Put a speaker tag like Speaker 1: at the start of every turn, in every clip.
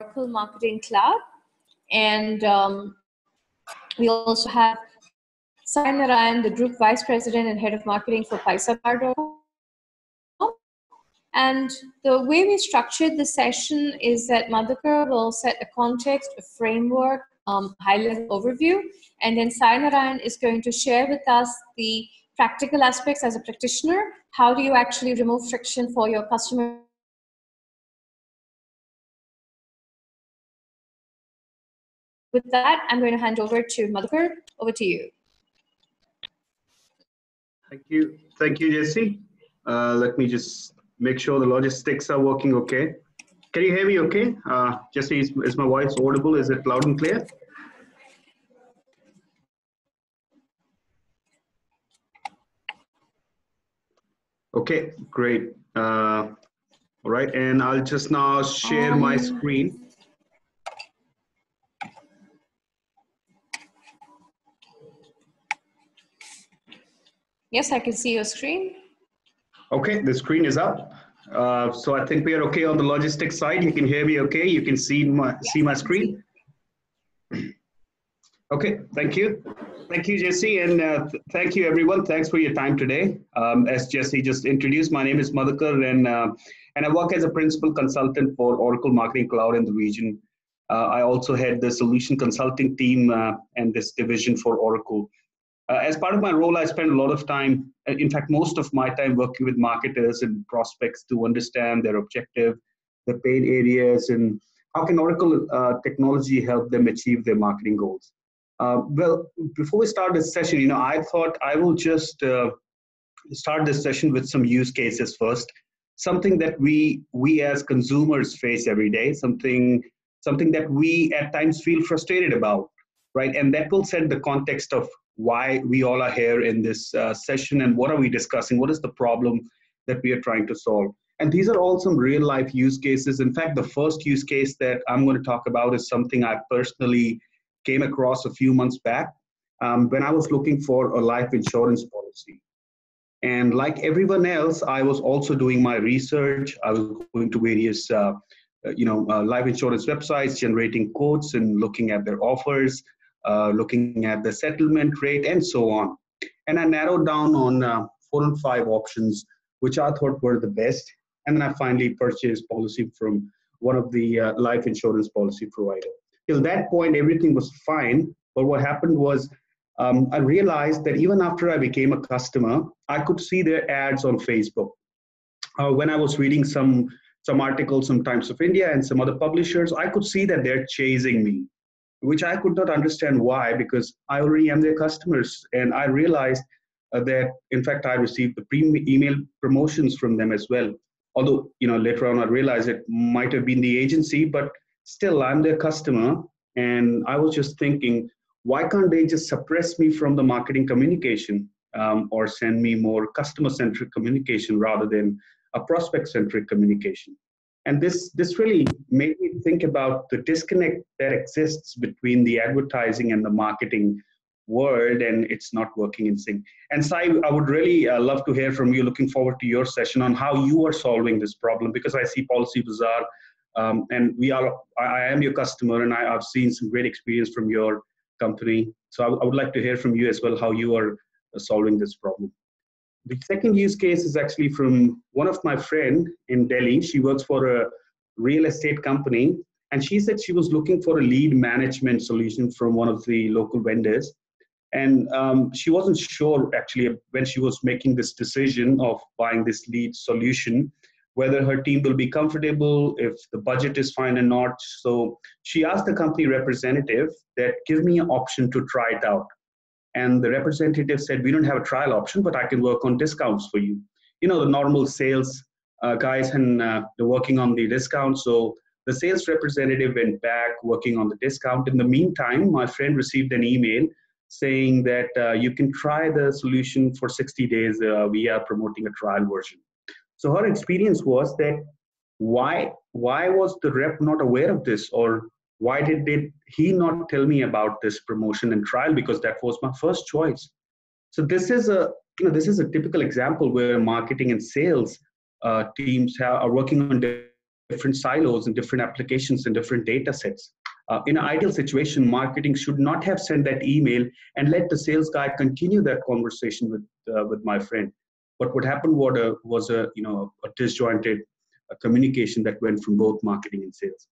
Speaker 1: Oracle Marketing Cloud. And um, we also have Sai Narayan, the Group Vice President and Head of Marketing for Paisabazaar.com. And the way we structured the session is that Madhukar will set a context, a framework, um, high-level overview, and then Sai Narayan is going to share with us the practical aspects as a practitioner. How do you actually remove friction for your customer with that, I'm going to hand over to Madhukar. Over to you.
Speaker 2: Thank you. Thank you, Jesse. Uh, let me just make sure the logistics are working okay. Can you hear me okay? Uh, Jesse, is, is my voice audible? Is it loud and clear? Okay, great. Uh, all right, and I'll just now share um, my screen.
Speaker 1: Yes, I can see your screen.
Speaker 2: Okay, the screen is up. Uh, so I think we are okay on the logistics side. You can hear me okay. You can see my see my screen. Okay, thank you. Thank you, Jesse, and uh, th thank you, everyone. Thanks for your time today. Um, as Jesse just introduced, my name is Madhukar, and, uh, and I work as a principal consultant for Oracle Marketing Cloud in the region. Uh, I also head the solution consulting team uh, and this division for Oracle. Uh, as part of my role, I spend a lot of time, uh, in fact, most of my time working with marketers and prospects to understand their objective, the pain areas, and how can Oracle uh, technology help them achieve their marketing goals. Well, before we start this session, you know, I thought I will just start this session with some use cases first, something that we we as consumers face every day, something something that we at times feel frustrated about, right? And that will set the context of why we all are here in this uh, session and what are we discussing? What is the problem that we are trying to solve? And these are all some real life use cases. In fact the first use case that i'm going to talk about is something i personally came across a few months back um, when i was looking for a life insurance policy. And like everyone else i was also doing my research. I was going to various uh, you know uh, life insurance websites generating quotes and looking at their offers. uh, looking at the settlement rate, and so on. And I narrowed down on uh, four and five options, which I thought were the best. And then I finally purchased policy from one of the uh, life insurance policy provider. Till that point, everything was fine. But what happened was um, I realized that even after I became a customer, I could see their ads on Facebook. Uh, when I was reading some some articles, some Times of India and some other publishers, I could see that they're chasing me which I could not understand why, because I already am their customers. And I realized uh, that, in fact, I received the pre email promotions from them as well. Although, you know, later on I realized it might have been the agency, but still I'm their customer. And I was just thinking, why can't they just suppress me from the marketing communication um, or send me more customer centric communication rather than a prospect centric communication? And this this really made me think about the disconnect that exists between the advertising and the marketing world and it's not working in sync. And sai i would really uh, love to hear from you looking forward to your session on how you are solving this problem because i see Policybazaar um, and we are I, am your customer and I, have seen some great experience from your company. So I, I would like to hear from you as well how you are uh, solving this problem the second use case is actually from one of my friend in Delhi. She works for a real estate company, and she said she was looking for a lead management solution from one of the local vendors. And um, she wasn't sure actually when she was making this decision of buying this lead solution whether her team will be comfortable, if the budget is fine or not. So she asked the company representative that give me an option to try it out. And the representative said, We don't have a trial option, but I can work on discounts for you. You know, the normal sales uh, guys and uh, they're working on the discount. So the sales representative went back working on the discount. In the meantime, my friend received an email saying that uh, you can try the solution for 60 days. Uh, we are promoting a trial version. So her experience was that why why was the rep not aware of this or why did, did he not tell me about this promotion and trial because that was my first choice so this is a you know this is a typical example where marketing and sales uh, teams have, are working on different silos and different applications and different data sets. Uh, in an ideal situation, marketing should not have sent that email and let the sales guy continue that conversation with uh, with my friend. But what happened was a, was a you know a disjointed uh, communication that went from both marketing and sales.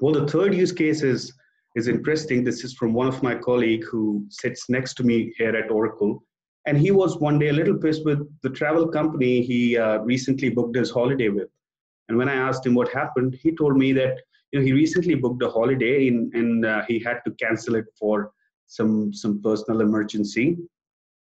Speaker 2: Well, the third use case is is interesting. This is from one of my colleague who sits next to me here at Oracle, and he was one day a little pissed with the travel company he uh, recently booked his holiday with. And when I asked him what happened, he told me that you know he recently booked a holiday in, and uh, he had to cancel it for some some personal emergency,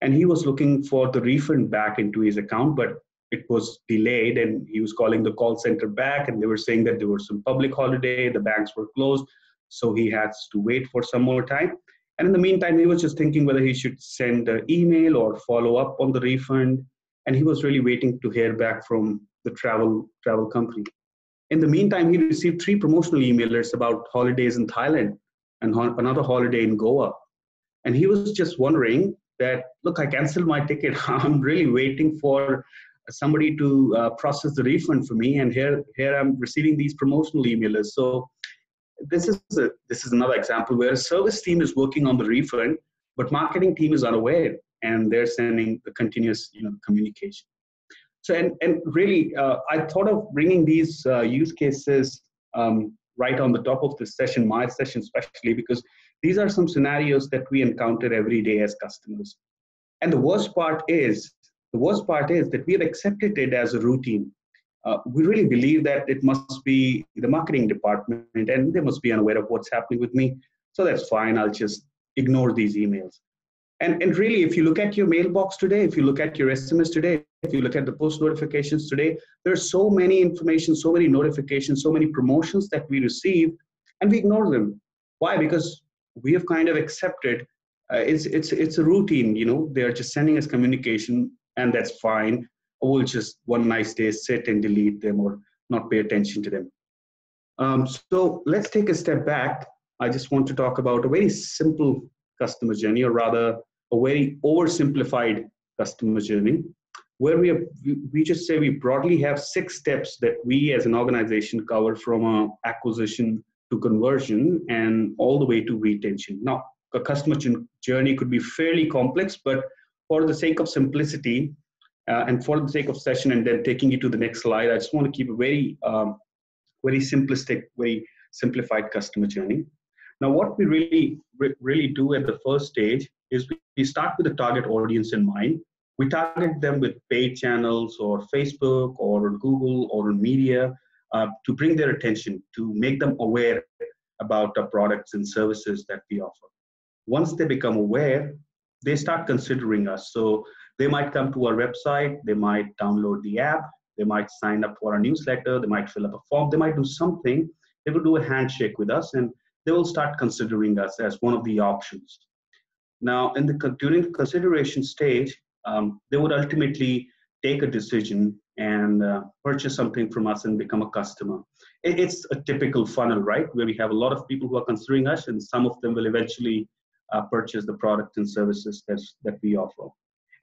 Speaker 2: and he was looking for the refund back into his account, but it was delayed, and he was calling the call center back, and they were saying that there was some public holiday, the banks were closed, so he has to wait for some more time. And in the meantime, he was just thinking whether he should send an email or follow up on the refund. And he was really waiting to hear back from the travel travel company. In the meantime, he received three promotional emailers about holidays in Thailand and another holiday in Goa. And he was just wondering that, look, I canceled my ticket. I'm really waiting for somebody to uh, process the refund for me. And here, here I'm receiving these promotional emailers. So this is a, this is another example where a service team is working on the refund, but marketing team is unaware and they're sending the continuous you know communication. So and and really, uh, I thought of bringing these uh, use cases um, right on the top of the session, my session especially because these are some scenarios that we encounter every day as customers. And the worst part is the worst part is that we have accepted it as a routine uh, we really believe that it must be the marketing department and they must be unaware of what's happening with me. So that's fine. I'll just ignore these emails. And, and really, if you look at your mailbox today, if you look at your SMS today, if you look at the post notifications today, there are so many information, so many notifications, so many promotions that we receive, and we ignore them. Why? Because we have kind of accepted uh, it's it's it's a routine. You know, they're just sending us communication, and that's fine or we'll just one nice day sit and delete them or not pay attention to them. Um, so let's take a step back. I just want to talk about a very simple customer journey, or rather, a very oversimplified customer journey, where we have, we just say we broadly have six steps that we as an organization cover from a acquisition to conversion and all the way to retention. Now, a customer journey could be fairly complex, but for the sake of simplicity, uh, and for the sake of session and then taking you to the next slide, I just want to keep a very, um, very simplistic, very simplified customer journey. Now, what we really, re- really do at the first stage is we, start with the target audience in mind. We target them with paid channels or Facebook or Google or media uh, to bring their attention, to make them aware about the products and services that we offer. Once they become aware, they start considering us. So they might come to our website, they might download the app, they might sign up for our newsletter, they might fill up a form, they might do something. They will do a handshake with us and they will start considering us as one of the options. Now, in the during the consideration stage, um, they would ultimately take a decision and uh, purchase something from us and become a customer. It, it's a typical funnel, right? Where we have a lot of people who are considering us, and some of them will eventually uh, purchase the product and services that, that we offer.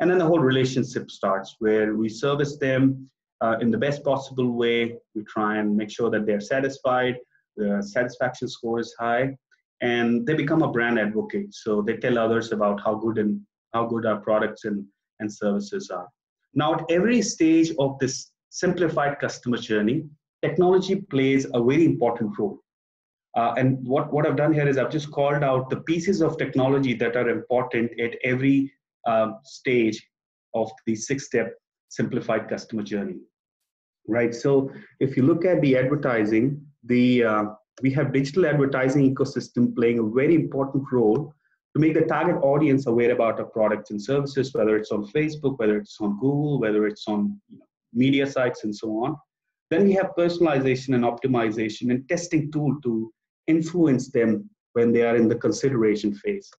Speaker 2: And then the whole relationship starts where we service them uh, in the best possible way. We try and make sure that they're satisfied, the satisfaction score is high, and they become a brand advocate. So they tell others about how good and how good our products and, and services are. Now, at every stage of this simplified customer journey, technology plays a very important role. Uh, and what, what I've done here is I've just called out the pieces of technology that are important at every um, stage of the six step simplified customer journey. Right so if you look at the advertising the uh, we have digital advertising ecosystem playing a very important role to make the target audience aware about our products and services whether it's on facebook whether it's on google whether it's on you know, media sites and so on. Then we have personalization and optimization and testing tool to influence them when they are in the consideration phase.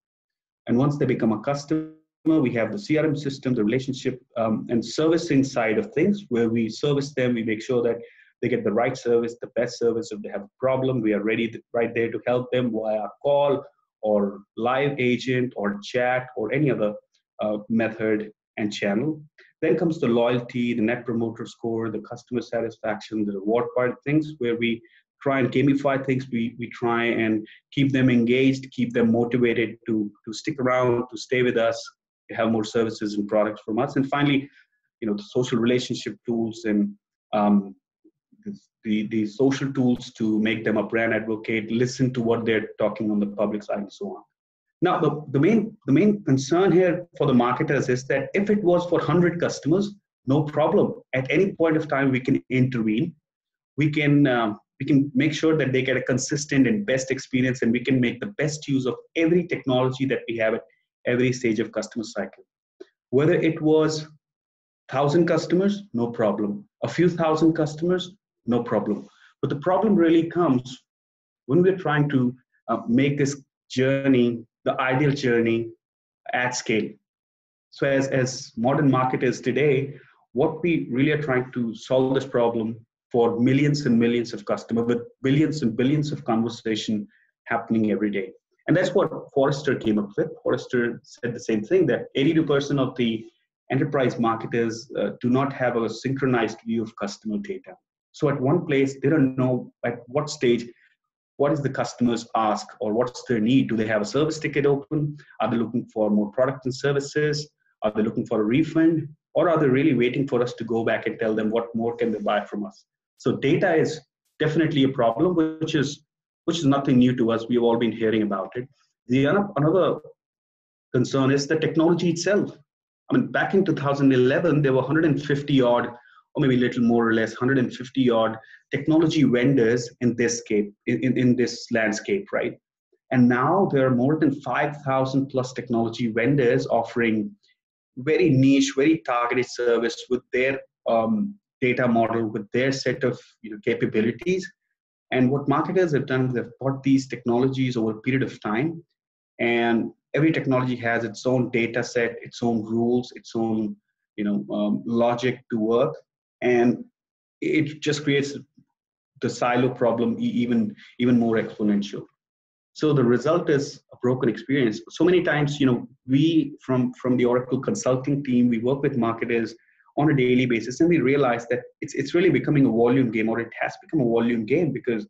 Speaker 2: And once they become a customer we have the crm system the relationship um, and servicing side of things where we service them. We make sure that they get the right service the best service. If they have a problem we are ready to, right there to help them via call or live agent or chat or any other uh, method and channel. Then comes the loyalty, the net promoter score, the customer satisfaction, the reward part things where we try and gamify things. We, we try and keep them engaged, keep them motivated to, to stick around, to stay with us, to have more services and products from us. And finally, you know, the social relationship tools and um, the, the social tools to make them a brand advocate, listen to what they're talking on the public side and so on. Now, the, the, main, the main concern here for the marketers is that if it was for 100 customers, no problem. At any point of time, we can intervene. We can, um, we can make sure that they get a consistent and best experience, and we can make the best use of every technology that we have at every stage of customer cycle. Whether it was 1,000 customers, no problem. A few thousand customers, no problem. But the problem really comes when we're trying to uh, make this journey the ideal journey at scale. So as, as modern marketers today, what we really are trying to solve this problem for millions and millions of customers with billions and billions of conversation happening every day. And that's what Forrester came up with. Forrester said the same thing that 82% of the enterprise marketers uh, do not have a synchronized view of customer data. So at one place, they don't know at what stage what is the customer's ask or what's their need? Do they have a service ticket open? Are they looking for more products and services? Are they looking for a refund? Or are they really waiting for us to go back and tell them what more can they buy from us? So data is definitely a problem, which is which is nothing new to us. We've all been hearing about it. The another concern is the technology itself. I mean, back in 2011, there were 150 odd or maybe a little more or less 150 odd technology vendors in this scape in, in this landscape right and now there are more than 5000 plus technology vendors offering very niche very targeted service with their um, data model with their set of you know, capabilities. And what marketers have done is they've bought these technologies over a period of time. And every technology has its own data set its own rules its own you know um, logic to work. And it just creates the silo problem even even more exponential. So the result is a broken experience. So many times you know we from from the oracle consulting team we work with marketers on a daily basis and we realize that it's, it's really becoming a volume game or it has become a volume game because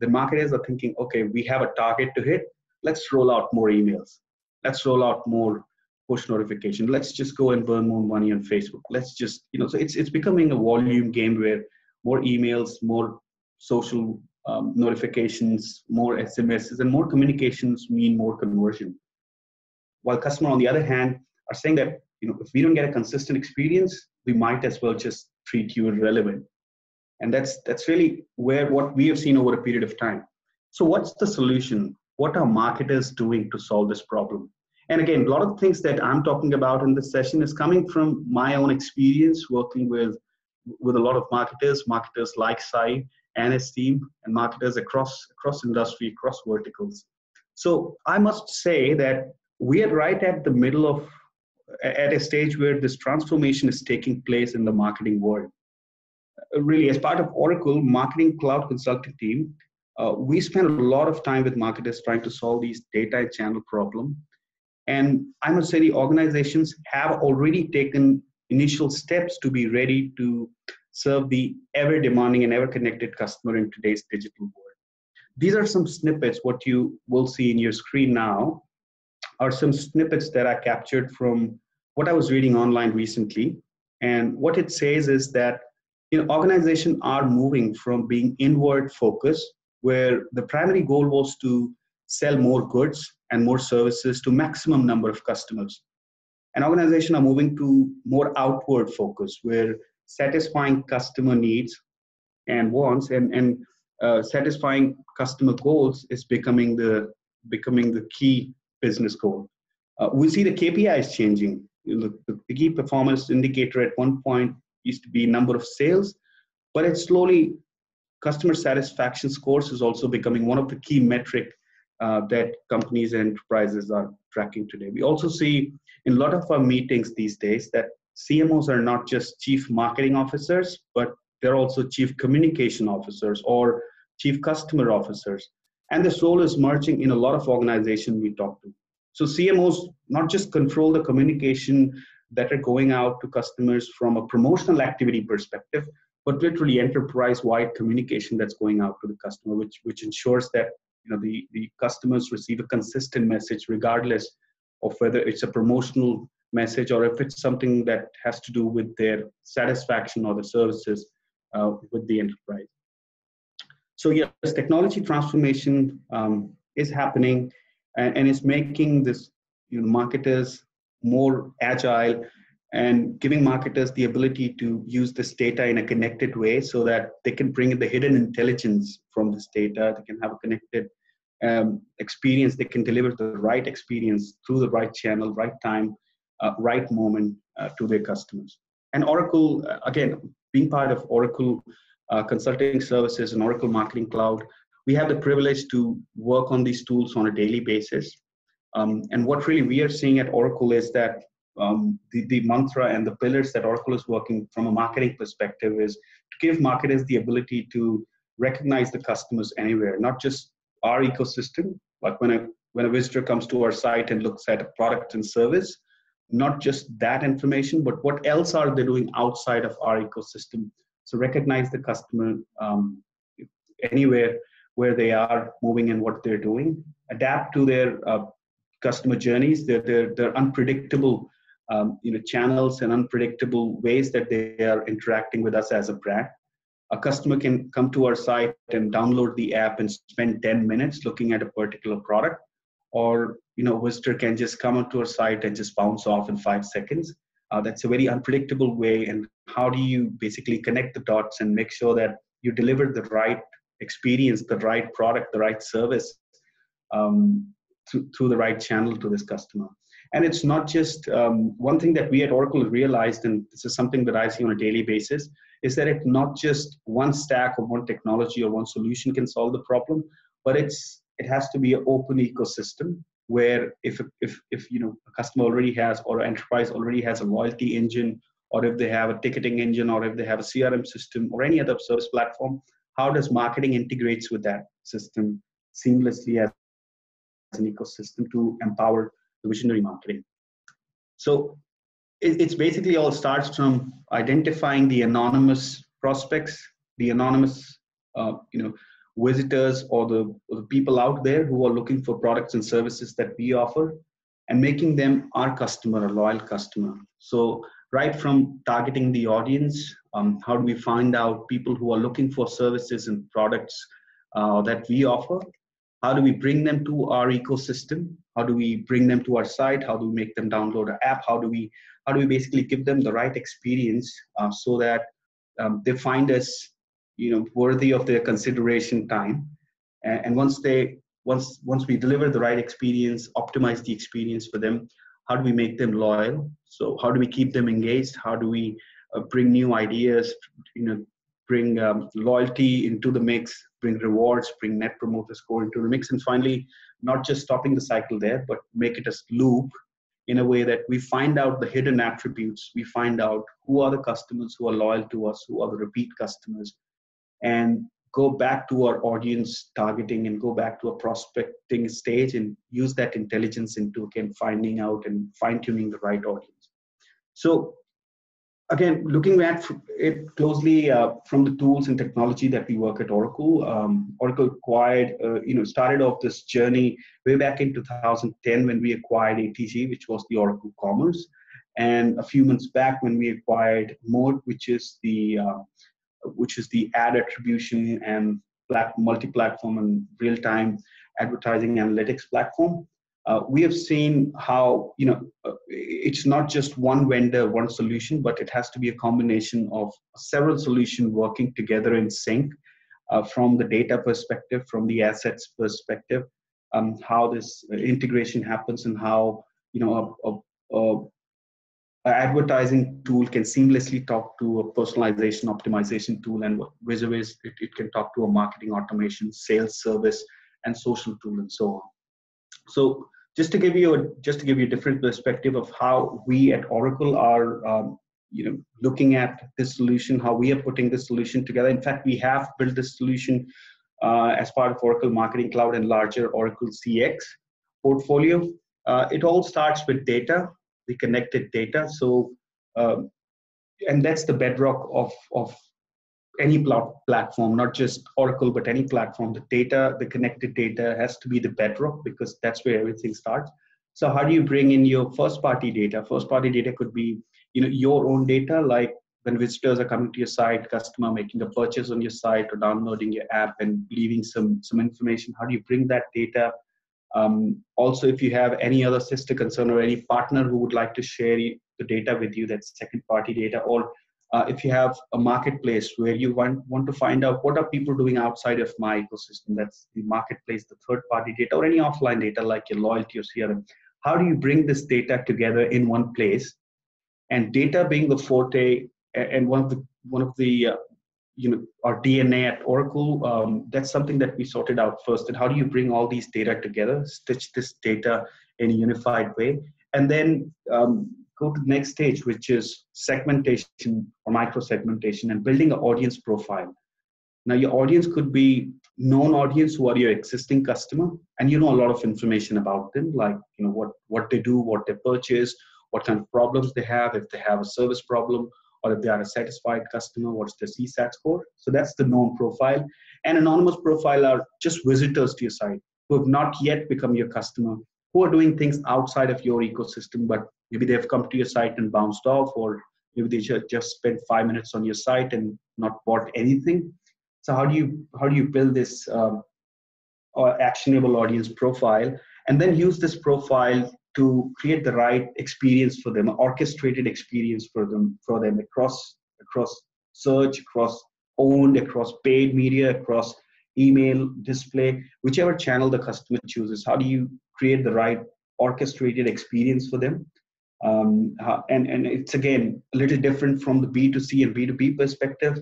Speaker 2: the marketers are thinking okay we have a target to hit let's roll out more emails let's roll out more push notification. Let's just go and burn more money on Facebook. Let's just, you know, so it's, it's becoming a volume game where more emails, more social um, notifications, more SMSs, and more communications mean more conversion. While customer, on the other hand, are saying that, you know, if we don't get a consistent experience, we might as well just treat you irrelevant. And that's that's really where what we have seen over a period of time. So what's the solution? What are marketers doing to solve this problem? And again, a lot of things that I'm talking about in this session is coming from my own experience working with, with a lot of marketers, marketers like Sai and his team, and marketers across, across industry, across verticals. So I must say that we are right at the middle of, at a stage where this transformation is taking place in the marketing world. Really, as part of Oracle Marketing Cloud Consulting team, uh, we spend a lot of time with marketers trying to solve these data channel problem and I must say the organizations have already taken initial steps to be ready to serve the ever demanding and ever connected customer in today's digital world. These are some snippets, what you will see in your screen now are some snippets that I captured from what I was reading online recently. And what it says is that you know, organizations are moving from being inward focused, where the primary goal was to sell more goods and more services to maximum number of customers. And organizations are moving to more outward focus where satisfying customer needs and wants and, and uh, satisfying customer goals is becoming the becoming the key business goal. Uh, we see the KPIs changing. The, the key performance indicator at one point used to be number of sales, but it's slowly customer satisfaction scores is also becoming one of the key metric uh, that companies and enterprises are tracking today. We also see in a lot of our meetings these days that CMOs are not just chief marketing officers, but they're also chief communication officers or chief customer officers. And this role is merging in a lot of organizations we talk to. So CMOs not just control the communication, that are going out to customers from a promotional activity perspective, but literally enterprise-wide communication that's going out to the customer, which which ensures that you know the, the customers receive a consistent message regardless of whether it's a promotional message or if it's something that has to do with their satisfaction or the services uh, with the enterprise. So yes, technology transformation um, is happening and, and it's making this you know, marketers more agile and giving marketers the ability to use this data in a connected way so that they can bring in the hidden intelligence from this data. They can have a connected um, experience. They can deliver the right experience through the right channel right time uh, right moment uh, to their customers. And oracle uh, again being part of oracle uh, consulting services and oracle marketing cloud we have the privilege to work on these tools on a daily basis um, and what really we are seeing at oracle is that um, the, the mantra and the pillars that Oracle is working from a marketing perspective is to give marketers the ability to recognize the customers anywhere, not just our ecosystem, like when a when a visitor comes to our site and looks at a product and service, not just that information, but what else are they doing outside of our ecosystem? So recognize the customer um, anywhere where they are moving and what they're doing, adapt to their uh, customer journeys. They're, they're unpredictable um, you know, channels and unpredictable ways that they are interacting with us as a brand. A customer can come to our site and download the app and spend 10 minutes looking at a particular product, or you know, a visitor can just come onto our site and just bounce off in five seconds. Uh, that's a very unpredictable way. And how do you basically connect the dots and make sure that you deliver the right experience, the right product, the right service um, through, through the right channel to this customer? And it's not just um, one thing that we at Oracle realized, and this is something that I see on a daily basis, is that it's not just one stack or one technology or one solution can solve the problem, but it's it has to be an open ecosystem where if if if you know a customer already has or an enterprise already has a loyalty engine or if they have a ticketing engine or if they have a crm system or any other service platform how does marketing integrates with that system seamlessly as an ecosystem to empower the visionary marketing. So it, it's basically all starts from identifying the anonymous prospects, the anonymous, uh, you know, visitors or the, or the people out there who are looking for products and services that we offer and making them our customer, a loyal customer. So right from targeting the audience, um, how do we find out people who are looking for services and products uh, that we offer? How do we bring them to our ecosystem? How do we bring them to our site? How do we make them download our app? How do we how do we basically give them the right experience uh, so that um, they find us you know worthy of their consideration time. And, once they once once we deliver the right experience optimize the experience for them how do we make them loyal? So how do we keep them engaged? How do we uh, bring new ideas you know bring um, loyalty into the mix, bring rewards, bring net promoter score into the mix, and finally, not just stopping the cycle there, but make it a loop in a way that we find out the hidden attributes, we find out who are the customers who are loyal to us, who are the repeat customers, and go back to our audience targeting and go back to a prospecting stage and use that intelligence into again finding out and fine tuning the right audience. So again, looking at it closely uh, from the tools and technology that we work at Oracle, um, Oracle acquired, uh, you know, started off this journey way back in 2010 when we acquired ATG, which was the Oracle Commerce, and a few months back when we acquired Moat, which is the uh, which is the ad attribution and multi-platform and real-time advertising analytics platform. Uh, we have seen how you know uh, it's not just one vendor one solution but it has to be a combination of several solutions working together in sync uh, from the data perspective from the assets perspective um, how this integration happens and how you know a, a, a, advertising tool can seamlessly talk to a personalization optimization tool and vis it, it can talk to a marketing automation sales service and social tool and so on so just to give you a just to give you a different perspective of how we at Oracle are um, you know looking at this solution, how we are putting this solution together. In fact, we have built this solution uh, as part of Oracle Marketing Cloud and larger Oracle CX portfolio. Uh, it all starts with data. The connected data. So, um, and that's the bedrock of, of any pl- platform, not just Oracle, but any platform. The data, the connected data has to be the bedrock because that's where everything starts. So how do you bring in your first party data? First party data could be, you know, your own data, like when visitors are coming to your site, customer making a purchase on your site or downloading your app and leaving some some information. How do you bring that data? Um, also, if you have any other sister concern or any partner who would like to share the data with you, that's second party data, or uh, if you have a marketplace where you want, want to find out what are people doing outside of my ecosystem, that's the marketplace, the third party data, or any offline data like your loyalty or CRM. How do you bring this data together in one place? And data being the forte and one of the one of the uh, you know our DNA at Oracle, um, that's something that we sorted out first. And how do you bring all these data together, stitch this data in a unified way, and then um, go to the next stage, which is segmentation or micro segmentation and building an audience profile. Now, your audience could be known audience who are your existing customer, and you know a lot of information about them, like you know what what they do, what they purchase, what kind of problems they have, if they have a service problem, or if they are a satisfied customer, what's their CSAT score. So that's the known profile. And anonymous profile are just visitors to your site who have not yet become your customer, who are doing things outside of your ecosystem, but maybe they've come to your site and bounced off, or maybe they just spent five minutes on your site and not bought anything. So how do you how do you build this um, actionable audience profile, and then use this profile to create the right experience for them, orchestrated experience for them for them across across search, across owned, across paid media, across email, display, whichever channel the customer chooses. How do you create the right orchestrated experience for them? Um, and and it's again a little different from the B2C and B2B perspective.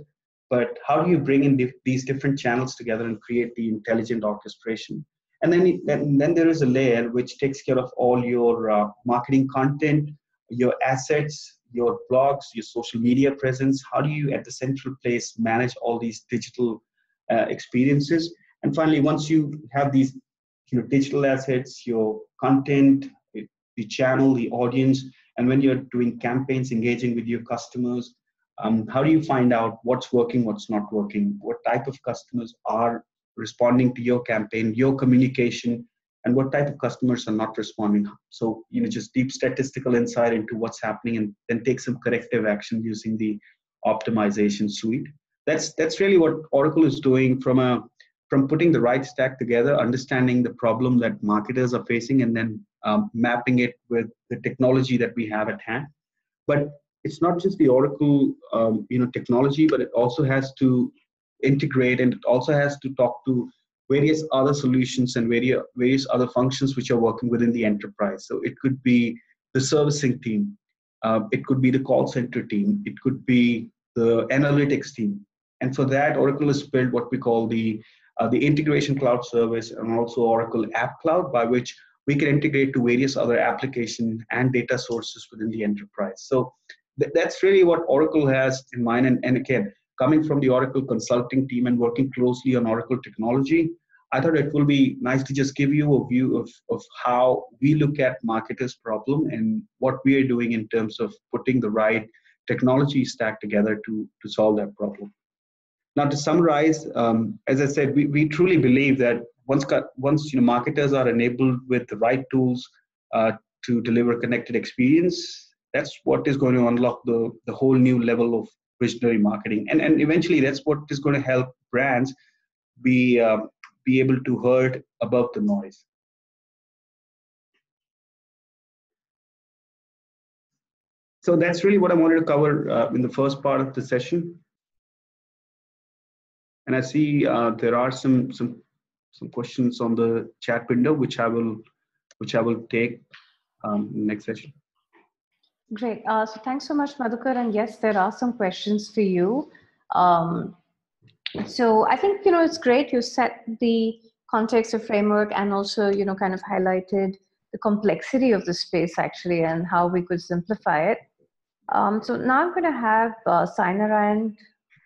Speaker 2: But how do you bring in these different channels together and create the intelligent orchestration? And then, then, then there is a layer which takes care of all your uh, marketing content, your assets, your blogs, your social media presence. How do you, at the central place, manage all these digital uh, experiences? And finally, once you have these you know, digital assets, your content, the channel, the audience, and when you're doing campaigns, engaging with your customers, um, how do you find out what's working, what's not working? What type of customers are responding to your campaign, your communication, and what type of customers are not responding. So, you know, just deep statistical insight into what's happening and then take some corrective action using the optimization suite. That's that's really what Oracle is doing from a from putting the right stack together, understanding the problem that marketers are facing, and then um, mapping it with the technology that we have at hand. But it's not just the Oracle, um, you know, technology, but it also has to integrate and it also has to talk to various other solutions and various, various other functions which are working within the enterprise. So it could be the servicing team, uh, it could be the call center team, it could be the analytics team. And for that, Oracle has built what we call the uh, the integration cloud service and also Oracle App Cloud, by which we can integrate to various other application and data sources within the enterprise. So th- that's really what Oracle has in mind. And, and again, coming from the Oracle consulting team and working closely on Oracle technology, I thought it will be nice to just give you a view of, of how we look at marketers' problem and what we are doing in terms of putting the right technology stack together to, to solve that problem. Now, to summarize, um, as I said, we, we truly believe that once, once you know, marketers are enabled with the right tools uh, to deliver connected experience, that's what is going to unlock the, the whole new level of visionary marketing. And and eventually that's what is going to help brands be uh, be able to heard above the noise. So that's really what i wanted to cover uh, in the first part of the session. And i see uh, there are some some some questions on the chat window which i will which i will take um, next session
Speaker 1: Great. Uh, so thanks so much, Madhukar. And yes, there are some questions for you. Um, so I think, you know, it's great you set the context of framework and also, you know, kind of highlighted the complexity of the space actually and how we could simplify it. Um, so now I'm going to have uh, Sainarayan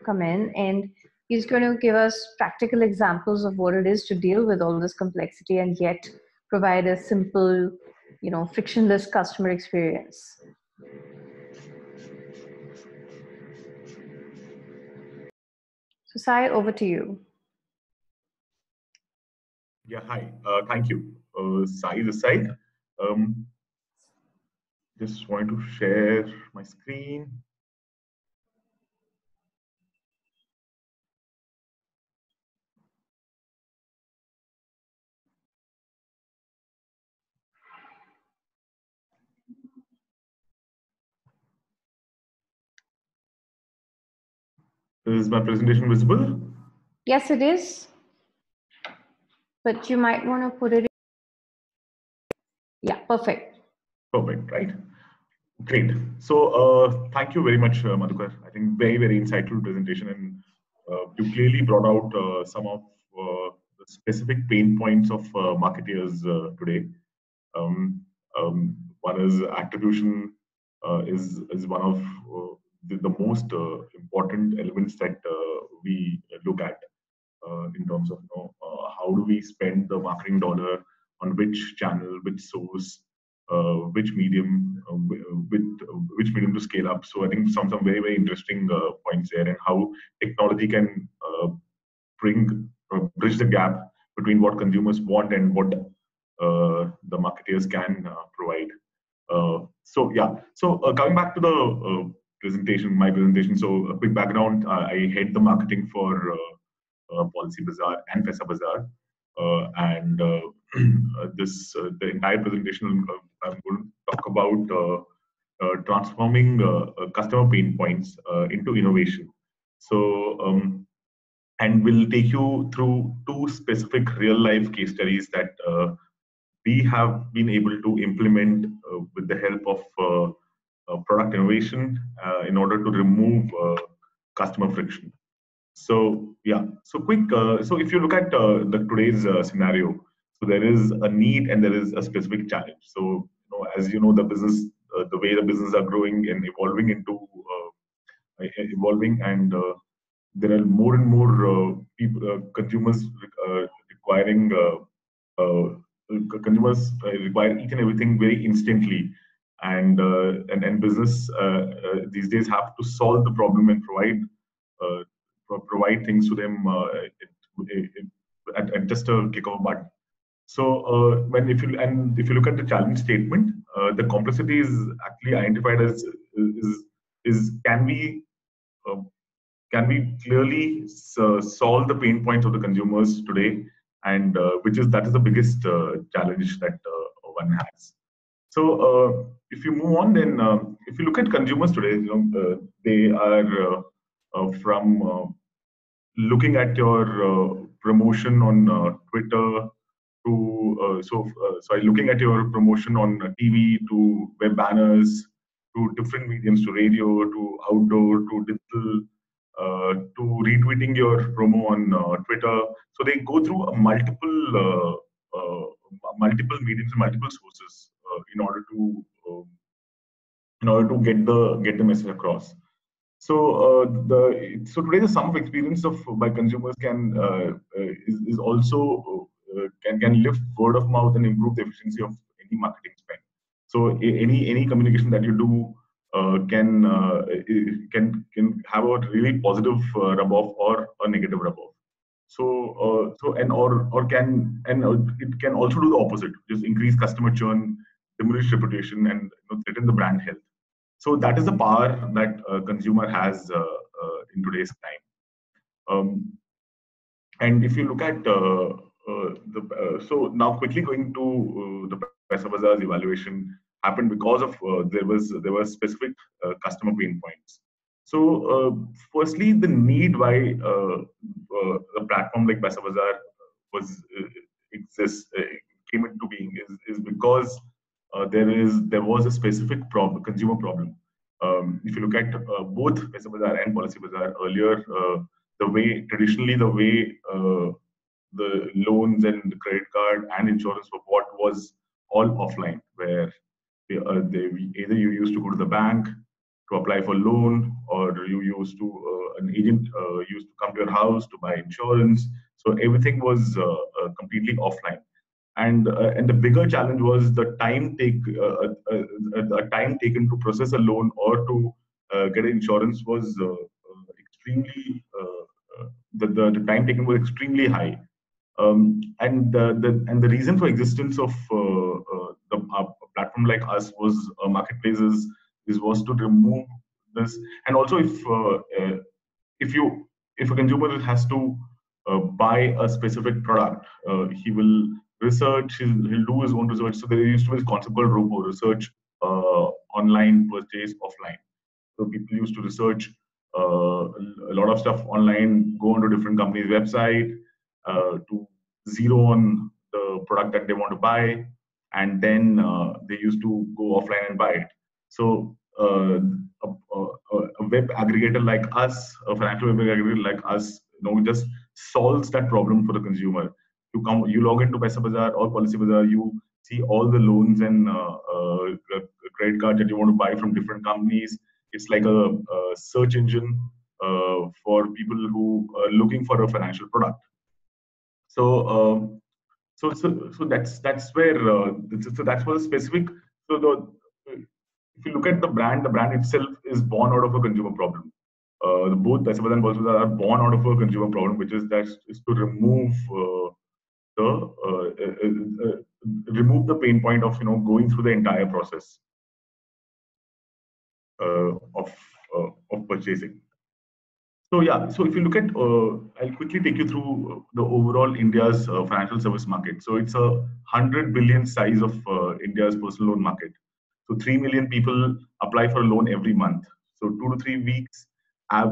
Speaker 1: come in and he's going to give us practical examples of what it is to deal with all this complexity and yet provide a simple you know frictionless customer experience so sai over to you.
Speaker 3: Yeah hi. Uh, thank you. Uh, sai this um, just wanted to share my screen Is my presentation visible?
Speaker 1: Yes, it is. But you might want to put it. In. Yeah, perfect.
Speaker 3: Perfect, right? Great. So uh, thank you very much, uh, Madhukar. I think very, very insightful presentation. And uh, you clearly brought out uh, some of uh, the specific pain points of uh, marketeers uh, today. Um, um, one is attribution is, is one of the, the most uh, important elements that uh, we look at uh, in terms of you know, how do we spend the marketing dollar on which channel, which source, uh, which medium, uh, with uh, which medium to scale up. So I think some some very very interesting points there, and how technology can bring bridge the gap between what consumers want and what the marketers can provide. so yeah, so coming back to the presentation, my presentation. So a quick background, uh, I head the marketing for uh, uh, Policybazaar and Paisabazaar. and this, the entire presentation, I'm going to talk about transforming customer pain points into innovation. So, um, and we'll take you through two specific real life case studies that uh, we have been able to implement uh, with the help of uh, uh, product innovation uh, in order to remove uh, customer friction. So yeah, so quick. so if you look at the today's scenario, so there is a need and there is a specific challenge. So you know, as you know, the business, the way the business are growing and evolving into evolving and there are more and more uh, people, uh, consumers uh, requiring consumers require each and everything very instantly and uh, and, and business uh, uh, these days have to solve the problem and provide provide things to them at, at, just a click of a button. So when if you and if you look at the challenge statement, the complexity is actually identified as is is can we can we clearly uh, solve the pain points of the consumers today and uh, which is that is the biggest uh, challenge that one has so uh, if you move on, then uh, if you look at consumers today, you know, uh, they are from looking at your promotion on Twitter to so sorry, looking at your promotion on TV to web banners to different mediums to radio to outdoor to digital uh, to retweeting your promo on uh, Twitter. So they go through multiple uh, multiple mediums and multiple sources in order to um, in order to get the get the message across. So uh, the so today the sum of experience of by consumers can uh, is, is also can can lift word of mouth and improve the efficiency of any marketing spend. So any any communication that you do uh, can uh, can can have a really positive uh, rub off or a negative rub off. So so and or or can and it can also do the opposite, just increase customer churn, diminish reputation and you know, threaten the brand health. So that is the power that a consumer has uh, uh, in today's time. Um, and if you look at uh, uh the uh, so now quickly going to uh, the Paisabazaar's evaluation happened because of there was there were specific customer pain points. So firstly, the need why a platform like Paisabazaar was exists came into being is, is because uh, there is there was a specific problem, consumer problem. Um, if you look at uh, both Paisabazaar and Policybazaar earlier, uh, the way traditionally the way uh, the loans and the credit card and insurance were bought was all offline, where they, uh, they, either you used to go to the bank to apply for loan, or you used to an agent used to come to your house to buy insurance. So everything was completely offline and uh, and the bigger challenge was the time take uh, uh, uh time taken to process a loan or to uh, get insurance was uh, extremely the, the, the time taken was extremely high. Um, and the, the and the reason for existence of the platform like us was marketplaces. Is was to remove this. And also if if you if a consumer has to uh, buy a specific product, uh, he will research, he'll, he'll, do his own research. So there used to be a concept called ROPO research uh, online, purchase offline. So people used to research uh, a lot of stuff online, go onto different companies' website uh, to zero on the product that they want to buy, and then uh, they used to go offline and buy it. So a, a, a, web aggregator like us, a financial web aggregator like us, you know, just solves that problem for the consumer you come you log into Paisabazaar or Policybazaar, you see all the loans and uh, uh, credit cards that you want to buy from different companies. It's like a, a search engine uh, for people who are looking for a financial product. So, um, so, so, so that's that's where uh, so that's for the specific. So the if you look at the brand, the brand itself is born out of a consumer problem. Uh, both Paisabazaar and Policybazaar are born out of a consumer problem, which is that is to remove uh, the uh, uh, uh, remove the pain point of you know going through the entire process of of purchasing. So yeah, so if you look at, I'll quickly take you through the overall India's financial service market. So it's a hundred billion size of India's personal loan market. So 3 million people apply for a loan every month. So two to three weeks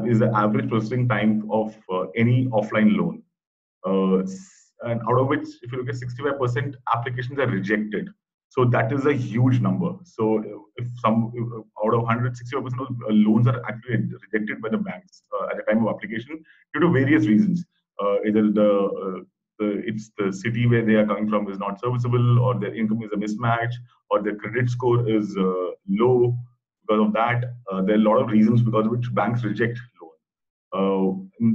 Speaker 3: is the average processing time of uh, any offline loan. And out of which, if you look at 65% applications are rejected. So that is a huge number. So if some out of 165% of uh, loans are actually rejected by the banks uh, at the time of application due to various reasons. Uh, either the, uh, the it's the city where they are coming from is not serviceable, or their income is a mismatch, or their credit score is uh, low. Because of that, uh, there are a lot of reasons because of which banks reject uh,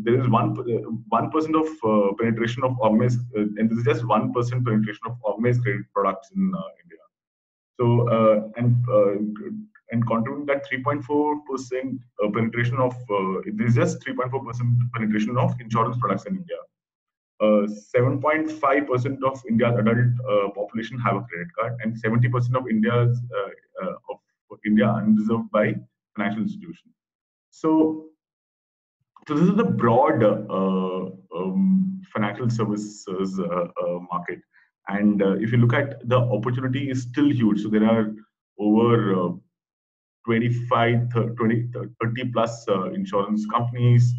Speaker 3: there is one uh, one percent of uh, penetration of organized, and this is just one percent penetration of organized credit products in India. So and and contributing that 3.4 percent penetration of this is just 3.4 percent penetration of insurance products in India. 7.5% of India's adult uh, population have a credit card, and 70% of India's uh, uh, of India unreserved by financial institutions. So so this is the broad uh, um, financial services uh, uh, market. And if you look at the opportunity is still huge. So there are over 25, 20, 30 plus insurance companies,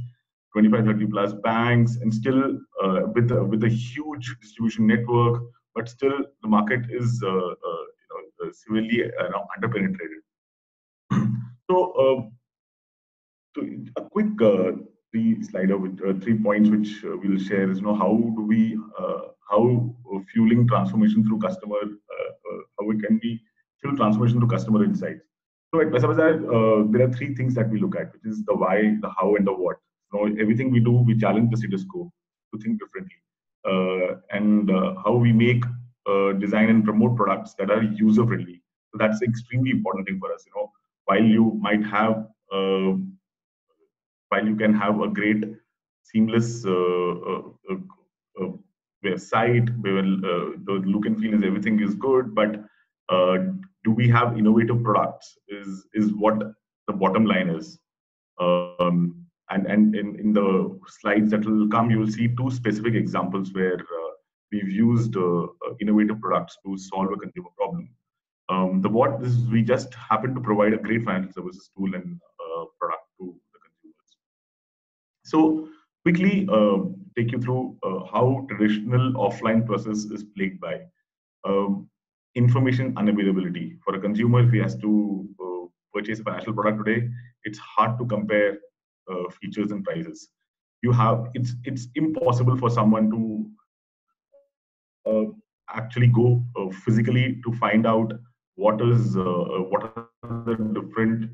Speaker 3: 25, 30 plus banks, and still uh, with a, with a huge distribution network, but still the market is uh, uh, you know, severely underpenetrated. so, so a quick three slider with uh, three points which uh, we'll share is you know how do we uh, how fueling transformation through customer how it can be fuel transformation through customer insights. So at Paisabazaar, uh, there are three things that we look at, which is the why, the how, and the what. You know, everything we do, we challenge the status quo to think differently, uh, and uh, how we make design and promote products that are user friendly. So that's extremely important thing for us. You know, while you might have while you can have a great seamless uh, uh, uh, site where the look and feel is everything is good, but do we have innovative products? Is is what the bottom line is. Um, and and in, in the slides that will come, you will see two specific examples where we've used uh, innovative products to solve a consumer problem. Um, the what is we just happen to provide a great financial services tool and uh, product so quickly uh, take you through uh, how traditional offline process is plagued by um, information unavailability. For a consumer, if he has to uh, purchase a financial product today, it's hard to compare uh, features and prices. You have it's it's impossible for someone to uh, actually go uh, physically to find out what is what are the different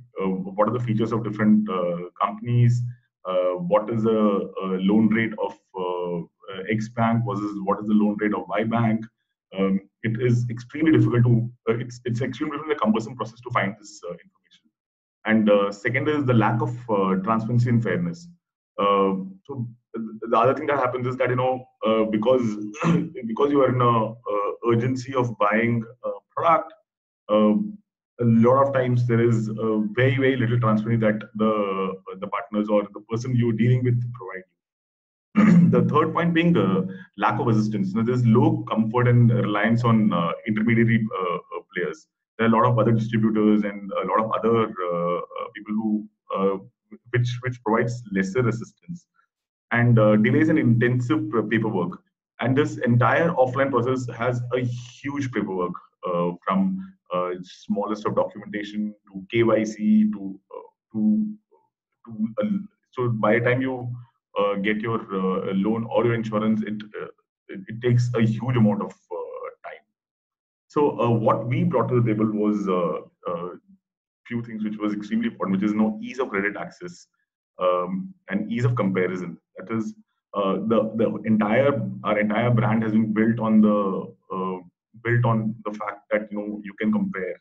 Speaker 3: what are the features of different companies uh, what is the uh, loan rate of uh, X bank versus what is the loan rate of Y bank. um, it is extremely difficult to uh, it's it's extremely a cumbersome process to find this uh, information. And uh, second is the lack of uh, transparency and fairness. Uh, so the other thing that happens is that you know because because you are in a urgency of buying a product, a lot of times there is very very little transparency that the the partners or the person you're dealing with provide the third point being the lack of assistance. There's low comfort and reliance on uh, intermediary uh, uh, players. There are a lot of other distributors and a lot of other uh, uh, people who, which which provides lesser assistance, and delays and intensive paperwork. And this entire offline process has a huge paperwork from smallest of documentation to KYC to to, to so by the time you uh, get your uh, loan or your insurance, it, uh, it, it takes a huge amount of time. So what we brought to the table was a few things which was extremely important, which is no ease of credit access um, and ease of comparison. That is, uh, the the entire our entire brand has been built on the uh, built on the fact that you know you can compare,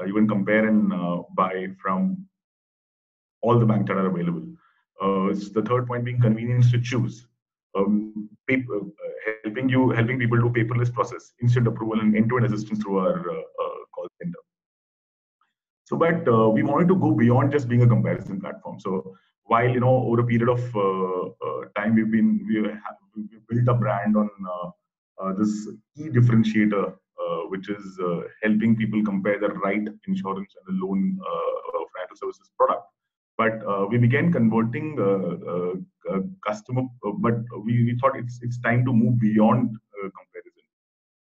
Speaker 3: uh, you can compare and buy from all the banks that are available. Uh, the third point being convenience to choose. Um, uh, helping you helping people do paperless process, instant approval, and end-to-end assistance through our uh, uh, call center. So, but uh, we wanted to go beyond just being a comparison platform. So, while you know over a period of uh, time we've been we have we built a brand on Uh, this key differentiator, uh, which is uh, helping people compare the right insurance and the loan financial services product. But uh, we began converting uh, uh, customer but we, we thought it's it's time to move beyond comparison.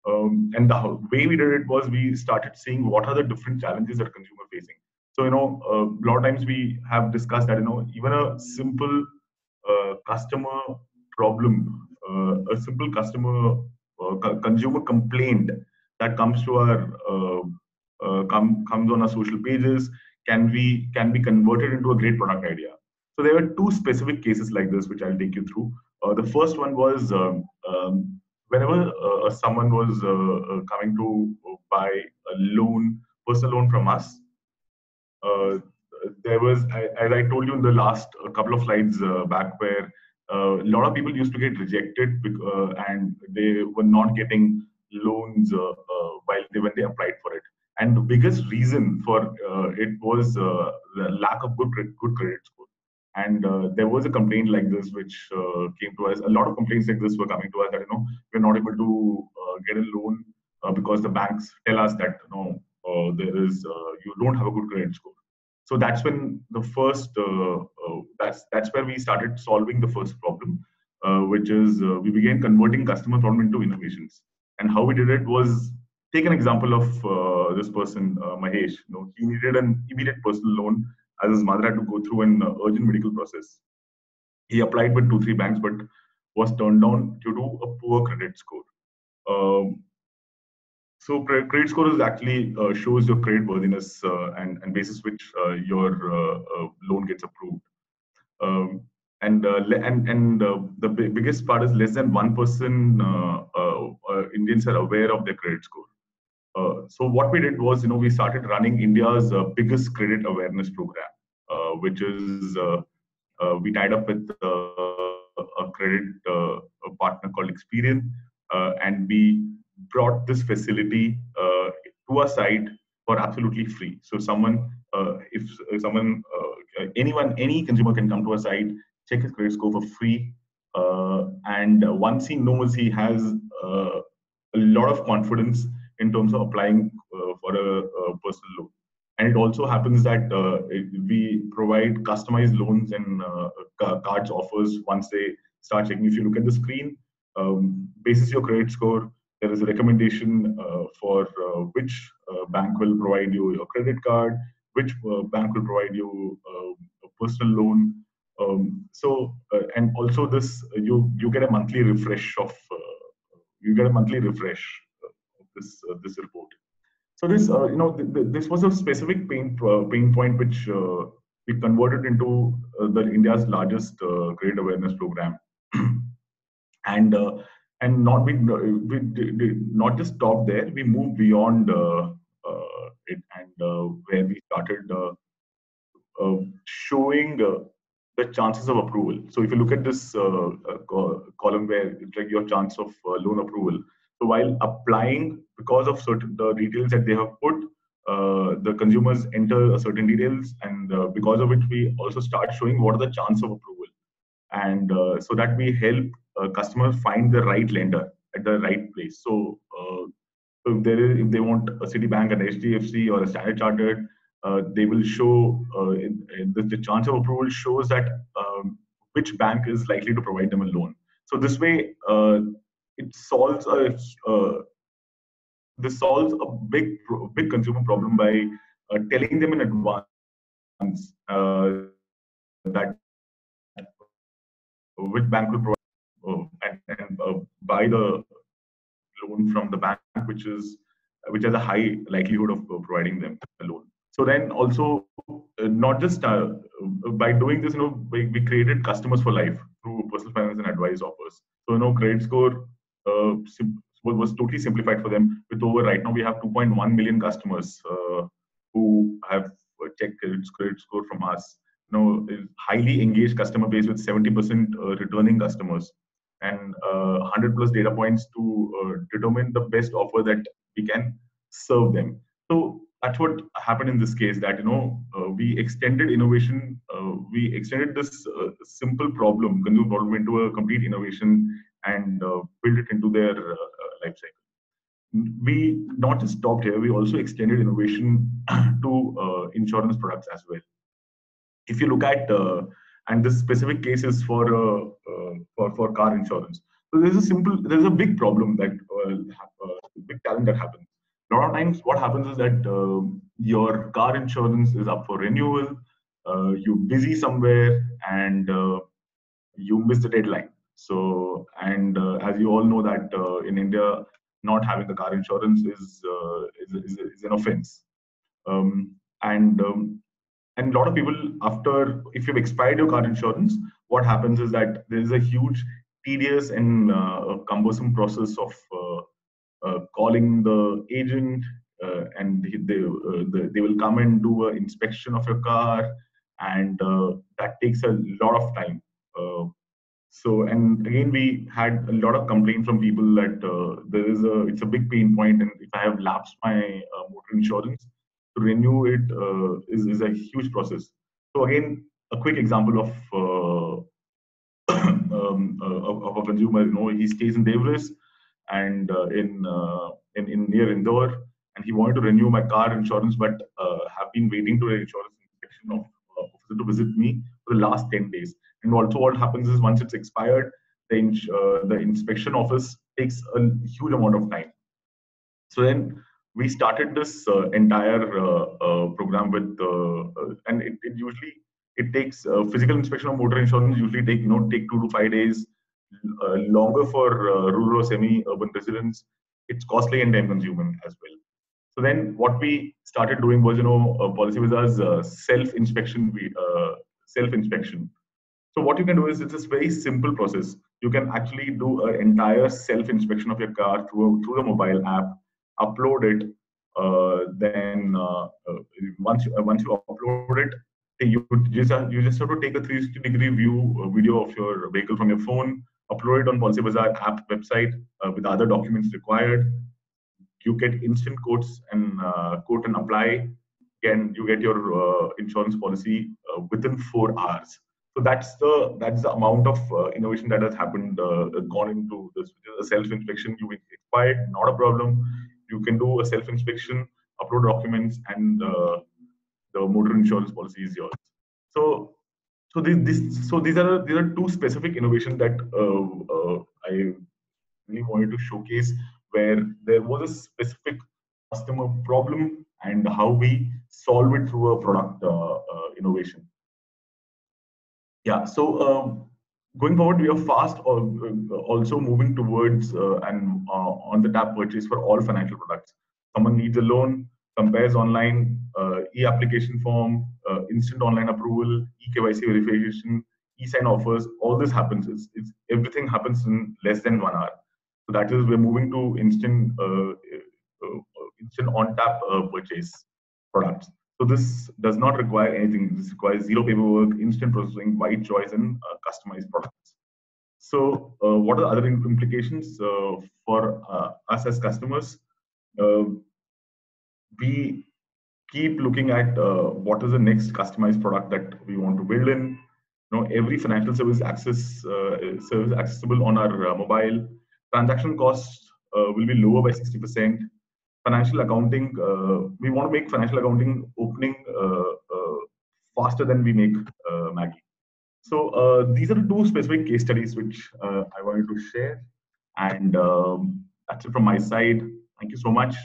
Speaker 3: Um, and the way we did it was we started seeing what are the different challenges that consumer facing. So you know a lot of times we have discussed that you know even a simple customer problem a simple customer consumer complaint that comes to our uh, uh, come, comes on our social pages can be can be converted into a great product idea. So there were two specific cases like this, which I'll take you through. Uh, the first one was um, um, whenever uh, someone was uh, uh coming to buy a loan, personal loan from us, uh, there was, as I told you in the last couple of slides uh, back, where a lot of people used to get rejected and they were not getting loans while they when they applied for it. And the biggest reason for uh, it was uh, the lack of good good credit score. And uh, there was a complaint like this which uh, came to us. A lot of complaints like this were coming to us that you know we're not able to uh, get a loan uh, because the banks tell us that you know there is you don't have a good credit score so that's when the first that's that's where we started solving the first problem which is we began converting customer problem into innovations and how we did it was take an example of uh, this person, uh, Mahesh. You know, he needed an immediate personal loan as his mother had to go through an uh, urgent medical process. He applied with two, three banks, but was turned down due to a poor credit score. Um, so credit score is actually uh, shows your credit worthiness uh, and, and basis which uh, your loan gets approved. Um, and and and the biggest part is less than one person Indians are aware of their credit score. Uh, so what we did was, you know, we started running India's uh, biggest credit awareness program, uh, which is we tied up with a credit a partner called Experian, and we brought this facility to our site for absolutely free. So someone, if, if someone, anyone, any consumer can come to our site, check his credit score for free, uh, and once he knows he has uh, a lot of confidence in terms of applying uh, for a, a, personal loan. And it also happens that uh, we provide customized loans and uh, cards offers once they start checking. If you look at the screen, um, basis your credit score, there is a recommendation uh, for uh, which uh, bank will provide you your credit card, which bank will provide you a personal loan. Um, so, and also this, you you get a monthly refresh of, you get a monthly refresh this uh, this report. So this uh, you know th th this was a specific pain uh, pain point which we converted into the India's largest credit awareness program, and and not we, we not just stop there. We moved beyond uh, uh, it, and uh, where we started showing the chances of approval. So if you look at this column where it's like your chance of loan approval. So while applying, because of certain the details that they have put, uh, the consumers enter certain details, and uh, because of it, we also start showing what are the chance of approval, and uh, so that we help customers find the right lender at the right place. So, so if, there is, if they want a Citibank, an HDFC, or a Standard Chartered, uh, they will show uh, in, in the, the, chance of approval shows that um, which bank is likely to provide them a loan. So this way, uh, it solves a this solves a big big consumer problem by uh, telling them in advance uh, that which bank will provide uh, and, and uh, buy the loan from the bank which is which has a high likelihood of uh, providing them a loan so then also uh, not just by doing this you know we, we, created customers for life through personal finance and advice offers so you know credit score was, was totally simplified for them. With over right now, we have 2.1 million customers uh, who have checked credit, credit score from us. You know, highly engaged customer base with 70% uh, returning customers and uh, 100 plus data points to uh, determine the best offer that we can serve them. So that's what happened in this case. That you know, uh, we extended innovation. Uh, we extended this simple problem, consumer problem, into a complete innovation and build it into their life cycle. We not just stopped here, we also extended innovation to uh, insurance products as well. If you look at, uh, and this specific case is for, uh, uh, for, for car insurance. So there's a simple, there's a big problem that, uh, big challenge that happens. A lot of times what happens is that your car insurance is up for renewal, you're busy somewhere, and you miss the deadline so, and uh, as you all know that uh, in India, not having the car insurance is uh, is, is, is, an offense. Um, and um, and a lot of people after if you've expired your car insurance, what happens is that there is a huge tedious and uh, cumbersome process of uh, uh, calling the agent and they, they, they will come and do an inspection of your car. And that takes a lot of time. So, and again, we had a lot of complaints from people that uh, there is a it's a big pain point, and if I have lapsed my uh, motor insurance, to renew it uh, is is a huge process. So again, a quick example of uh, um, uh, of, of, a consumer. You know, he stays in Dewas and uh, in, in in near Indore, and he wanted to renew my car insurance, but have been waiting to the insurance inspection of officer to visit me for the last ten days and also, what happens is once it's expired, the, uh, the inspection office takes a huge amount of time. So then we started this uh, entire uh, uh program with, uh, uh, and it, it, usually it takes physical inspection of motor insurance usually take you know take two to five days, longer for rural or semi-urban residents. It's costly and time consuming as well. So then what we started doing was you know Policybazaar's self inspection, self inspection so what you can do is it's a very simple process. You can actually do an entire self-inspection of your car through through the mobile app, upload it. Uh, then uh, uh, once you, uh, once you upload it, you just you just have to take a 360 degree view uh, video of your vehicle from your phone, upload it on Policybazaar app website with other documents required. You get instant quotes and quote and apply. Again, you get your insurance policy within four hours so that's the that's the amount of uh, innovation that has happened uh, gone into this a self inspection you expired not a problem you can do a self inspection upload documents and uh, the motor insurance policy is yours. So so this, this so these are these are two specific innovations that uh, uh, i really wanted to showcase where there was a specific customer problem and how we solve it through a product uh, innovation. Yeah, so um, going forward, we are fast uh, also moving towards uh, uh, on the tap purchase for all financial products. Someone needs a loan, compares online, uh, e-application form, uh, instant online approval, e-KYC verification, e-sign offers. All this happens. It's, it's, everything happens in less than one hour. So that is we're moving to instant uh, uh, instant on tap uh, purchase products. So this does not require anything. This requires zero paperwork, instant processing, wide choice, and uh, customized products. So uh, what are the other implications uh, for us as customers? we keep looking at what is the next customized product that we want to build in. You know, every financial service access service accessible on our mobile. Transaction costs will be lower by 60% financial accounting, uh, we want to make financial accounting opening uh, uh, faster than we make Maggi. So these are the two specific case studies which I wanted to share. And um, that's it from my side. Thank you so much.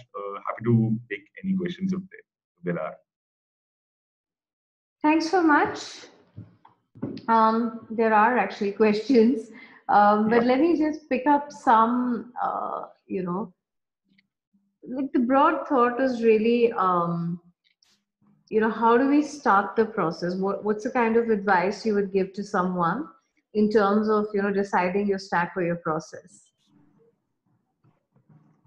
Speaker 3: happy to take any questions if there, if there are.
Speaker 1: Thanks so much. Um, there are actually questions, um, but yeah. let me just pick up some, uh, you know, like the broad thought is really um, you know how do we start the process? What, what's the kind of advice you would give to someone in terms of you know deciding your stack or your process?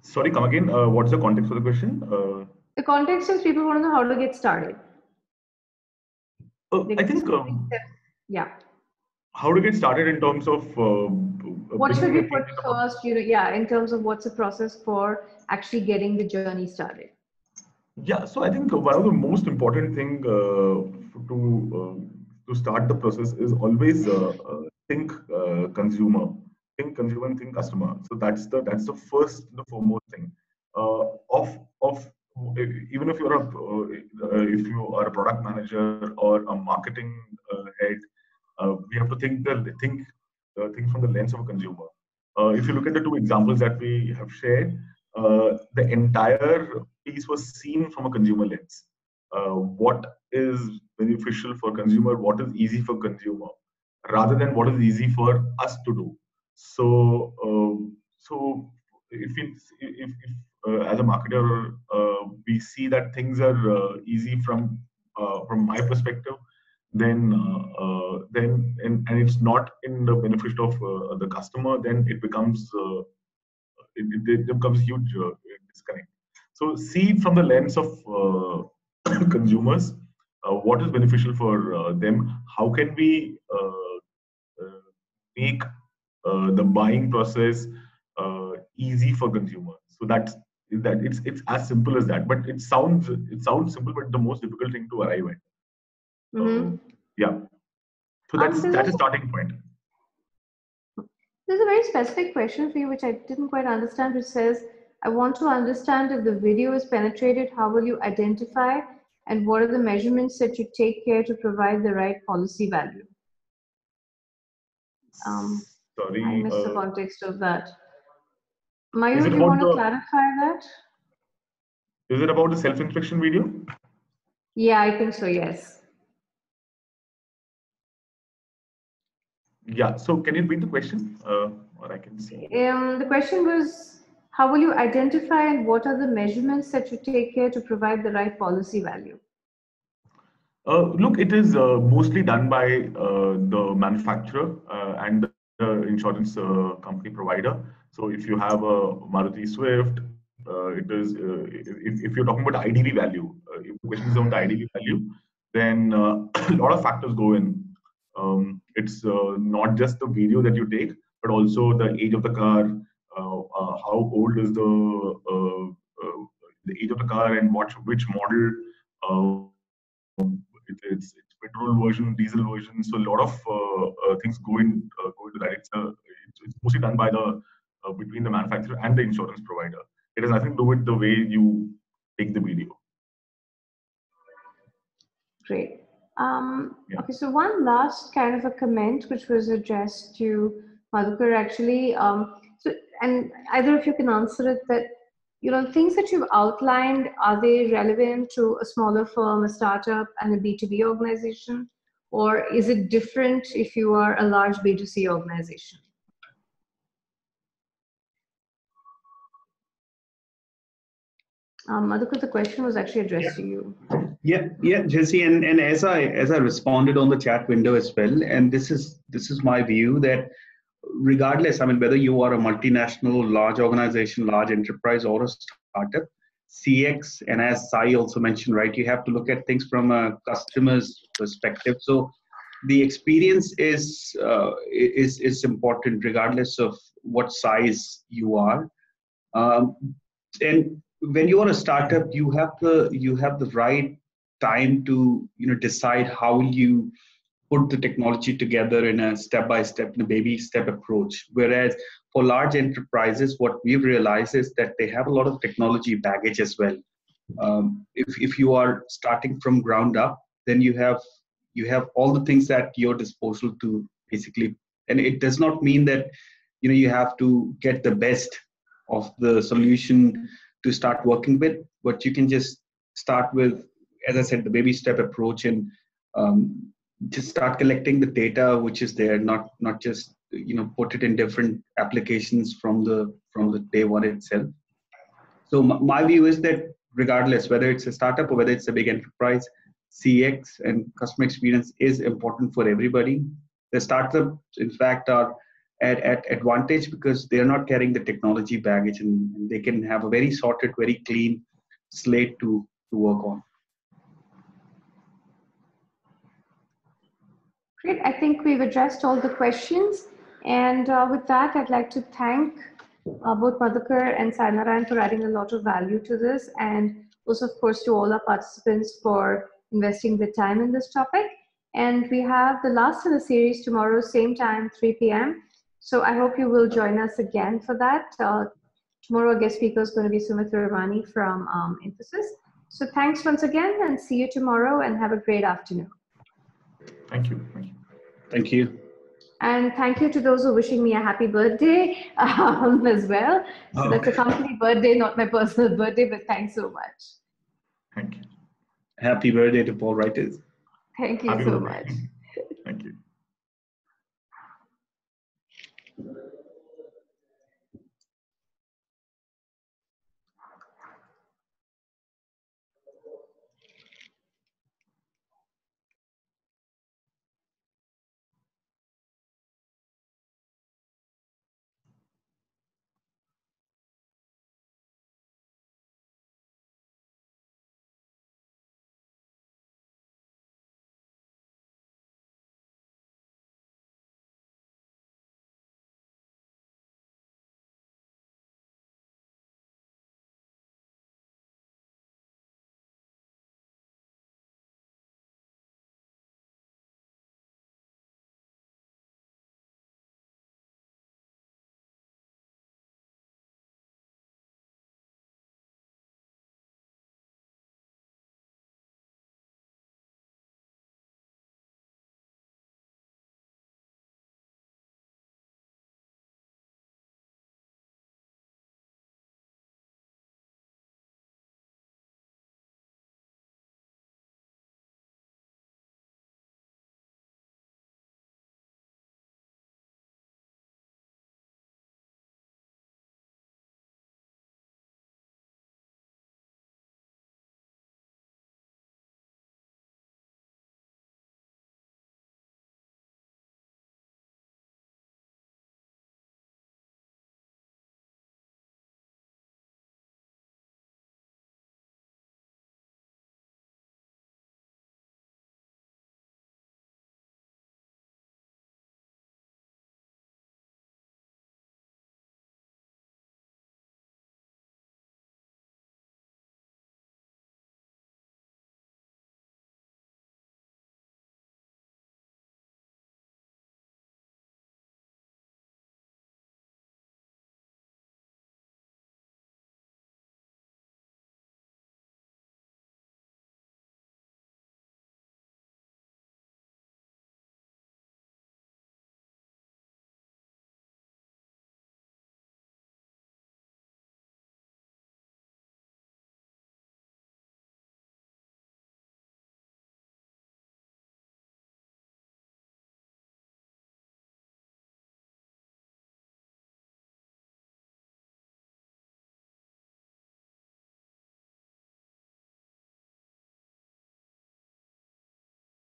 Speaker 3: Sorry come again. Uh, what's the context of the question? Uh,
Speaker 1: the context is people want to know how to get started.
Speaker 3: Uh, i think um,
Speaker 1: yeah
Speaker 3: how to get started in terms of uh,
Speaker 1: what should we put first you know yeah in terms of what's the process for actually getting the journey started?
Speaker 3: Yeah, so I think one of the most important thing uh, to uh, to start the process is always uh, uh think uh, consumer, think consumer, and think customer. So that's the that's the first, the foremost thing. Uh, of of even if you're a if you are a product manager or a marketing head, we have to think the think think from the lens of a consumer. if you look at the two examples that we have shared, uh, the entire piece was seen from a consumer lens. Uh, what is beneficial for consumer? What is easy for consumer? Rather than what is easy for us to do. So, uh, so if if, if uh, as a marketer uh, we see that things are easy from from my perspective, then uh, uh, then and, and it's not in the benefit of uh, the customer, then it becomes it, it, becomes huge uh, disconnect. So see from the lens of uh, consumers, uh, what is beneficial for them? How can we make the buying process easy for consumers? So that's that it's it's as simple as that. But it sounds it sounds simple, but the most difficult thing to arrive at. Mm-hmm. Um, yeah. So that's that's a starting point.
Speaker 1: There's a very specific question for you, which I didn't quite understand, which says, I want to understand if the video is penetrated, how will you identify and what are the measurements that you take care to provide the right policy value? Um,
Speaker 3: Sorry.
Speaker 1: I missed uh, the context of that. Mayur, do you want to clarify that?
Speaker 3: Is it about the self-inspection video?
Speaker 1: Yeah, I think so, yes.
Speaker 3: Yeah. So can you repeat the question, uh, or I can see?
Speaker 1: Um, the question was, how will you identify and what are the measurements that you take here to provide the right policy value?
Speaker 3: Uh, look, it is uh, mostly done by uh, the manufacturer uh, and the insurance uh, company provider. So if you have a Maruti Swift, it is if, if, you're talking about IDV value, if the question is on the IDV value, then a lot of factors go in um, it's uh, not just the video that you take, but also the age of the car, uh, uh, how old is the uh, uh, the age of the car, and what which model. Uh, um, it, it's, it's petrol version, diesel version. So a lot of things go in go into that. It's, it's, it's mostly done by the between the manufacturer and the insurance provider. It has nothing to do with the way you take the video.
Speaker 1: Great. Um, yeah. Okay, so one last kind of a comment which was addressed to Madhukar actually. Um, so, and either of you can answer it that, you know, things that you've outlined, are they relevant to a smaller firm, a startup, and a B2B organization? Or is it different if you are a large B2C organization? Um, Madhukar, the question was actually addressed yeah. to you.
Speaker 2: Yeah, yeah, Jesse, and, and as I as I responded on the chat window as well, and this is this is my view that regardless, I mean, whether you are a multinational, large organization, large enterprise, or a startup, CX, and as Sai also mentioned, right, you have to look at things from a customer's perspective. So the experience is uh, is is important regardless of what size you are. Um, and when you are a startup, you have the you have the right time to you know decide how you put the technology together in a step by step, in a baby step approach. Whereas for large enterprises, what we've realized is that they have a lot of technology baggage as well. Um, if, if you are starting from ground up, then you have you have all the things at your disposal to basically, and it does not mean that you know you have to get the best of the solution to start working with, but you can just start with, as I said, the baby step approach and um, just start collecting the data which is there not not just you know put it in different applications from the from the day one itself. So my view is that regardless whether it's a startup or whether it's a big enterprise cx and customer experience is important for everybody. The startups in fact are at, at advantage because they're not carrying the technology baggage and, and they can have a very sorted very clean slate to to work on
Speaker 1: Great. I think we've addressed all the questions. And uh, with that, I'd like to thank uh, both Madhukar and Sainarayan for adding a lot of value to this. And also, of course, to all our participants for investing the time in this topic. And we have the last in the series tomorrow, same time, 3 p.m. So I hope you will join us again for that. Uh, tomorrow, our guest speaker is going to be Sumit Ramani from um, Infosys. So thanks once again and see you tomorrow and have a great afternoon.
Speaker 3: Thank you. Thank you.
Speaker 2: Thank you.
Speaker 1: And thank you to those who are wishing me a happy birthday um, as well. So oh. that's a company birthday, not my personal birthday, but thanks so much.
Speaker 3: Thank you.
Speaker 2: Happy birthday to Paul Writers.
Speaker 1: Thank you happy so birthday. much.
Speaker 3: Thank you.